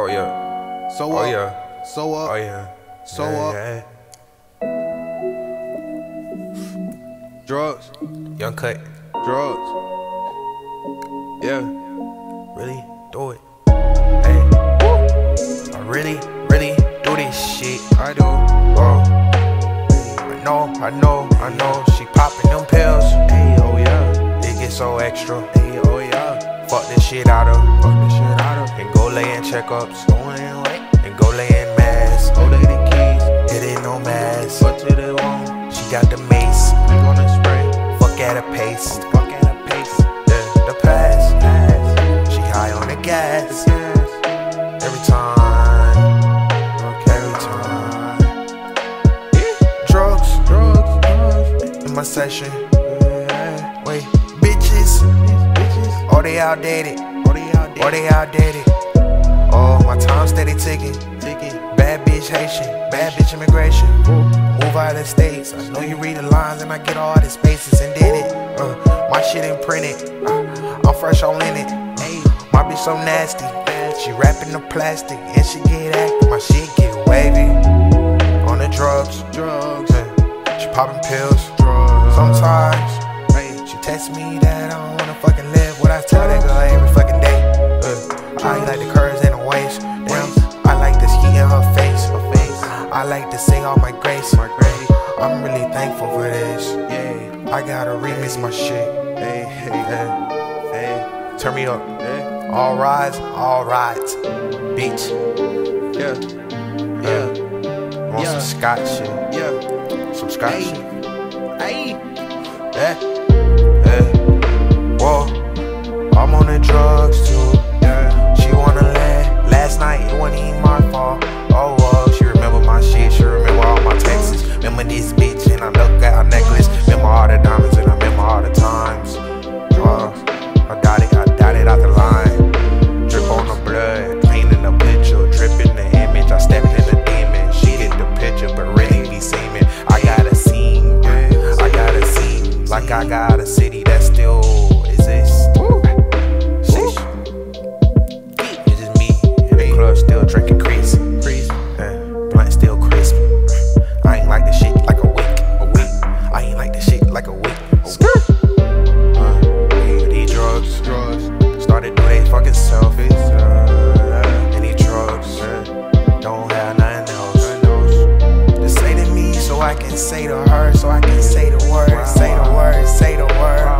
Oh yeah. So Oh up. yeah. So up. Oh yeah. So yeah, up. yeah. Drugs. Young cut. Drugs. Yeah. Really do it. Hey. I really, really do this shit. I do. Oh. I know, I know, I know. She popping them pills. Hey, oh yeah. It gets so extra. Hey, oh yeah. Fuck this shit out of. Fuck this shit out go lay in checkups. Going in late. And go lay in mass. Go lay the keys. It ain't no mass. What to the wrong? She got the mace. We gonna spray. Fuck at a pace. Fuck at a pace. Yeah, the pass. Pass. She high on the gas. Every time. Every time. Drugs Drugs. Drugs. in my session. Yeah. Wait, bitches. Bitches. Oh, they outdated. They out there. Oh, they outdated. Oh, my time steady ticking. Ticket. Bad bitch Haitian. Bad bitch immigration. Move out of the states. I know you read the lines and I get all the spaces and did it. Uh, my shit imprinted. Uh, I'm fresh all in it. Hey. My bitch so nasty. She wrapping the plastic and she get active. My shit get wavy. On the drugs. Drugs. Yeah. She popping pills. Drugs. Sometimes Hey. she text me that I don't wanna fucking live. What I tell that girl every fucking day. Uh, I like the curves and the waist. Damn, I like the ski in her face. Her face. I like to sing all my grace. My. I'm really thankful for this. Yeah. I gotta remix my shit. Hey. Hey. Yeah. Hey. Turn me up. Hey. All rise, all rides. Beach. Yeah. Yeah. Want Yeah. some Scott shit. Yeah. Some Scott Hey. shit. Hey. Yeah. Scene. Like I got a city that still exists. Sheesh. It's just me in the club still drinking crease. Crease. Uh, blunt still crisp. I ain't like the shit like a week. A week. I ain't like the shit like a week. Uh, these drugs. Drugs. Started do they fucking selfies. So I can say to her, so I can say the words, say the words, say the word.